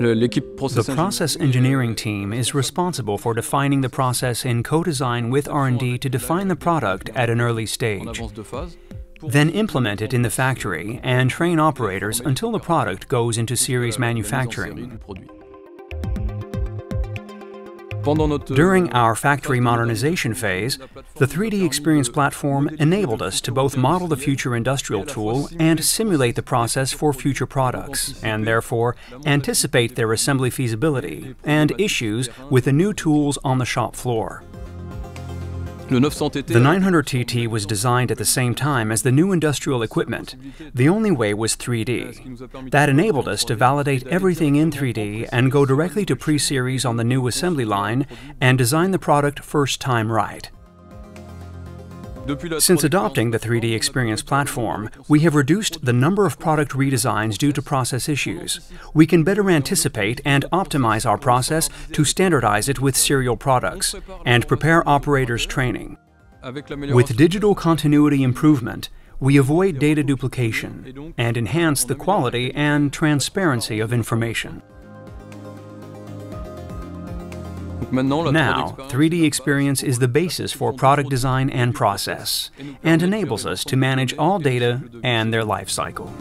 The process engineering team is responsible for defining the process in co-design with R&D to define the product at an early stage. Then implement it in the factory and train operators until the product goes into series manufacturing. During our factory modernization phase, the 3D Experience platform enabled us to both model the future industrial tool and simulate the process for future products, and therefore anticipate their assembly feasibility and issues with the new tools on the shop floor. The 900TT was designed at the same time as the new industrial equipment. The only way was 3D. That enabled us to validate everything in 3D and go directly to pre-series on the new assembly line and design the product first time right. Since adopting the 3D Experience platform, we have reduced the number of product redesigns due to process issues. We can better anticipate and optimize our process to standardize it with serial products and prepare operators' training. With digital continuity improvement, we avoid data duplication and enhance the quality and transparency of information. Now, 3D Experience is the basis for product design and process, and enables us to manage all data and their life cycle.